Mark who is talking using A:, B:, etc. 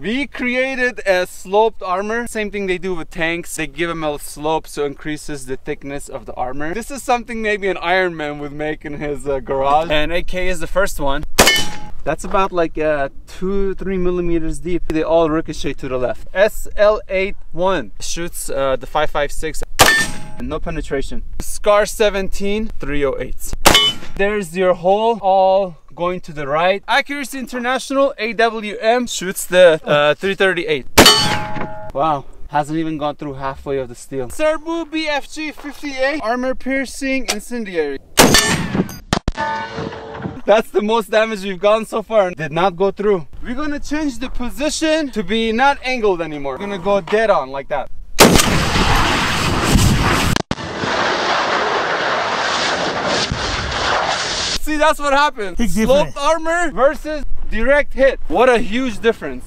A: We created a sloped armor. Same thing they do with tanks. They give them a slope so it increases the thickness of the armor. This is something maybe an Iron Man would make in his uh, garage. And AK is the first one. That's about like uh, two, three millimeters deep. They all ricochet to the left. SL81 shoots uh, the 556. and No penetration. Scar 17, 308. There's your hole, all going to the right. Accuracy International AWM shoots the uh, 338. Wow. Hasn't even gone through halfway of the steel. Serbu BFG 50A armor piercing incendiary. That's the most damage we've gotten so far. Did not go through. We're gonna change the position to be not angled anymore. We're gonna go dead on like that. See, that's what happens.
B: Big
A: Sloped armor versus direct hit. What a huge difference.